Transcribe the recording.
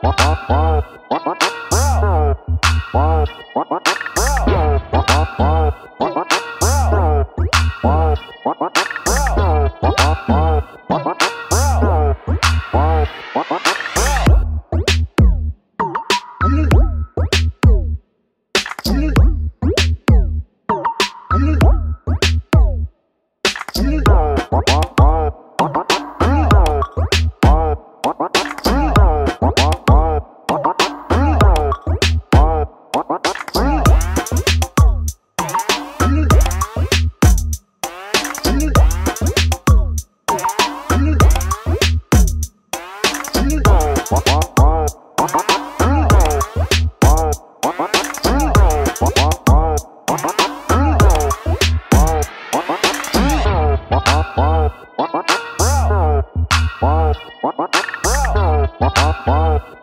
Bye. Bye.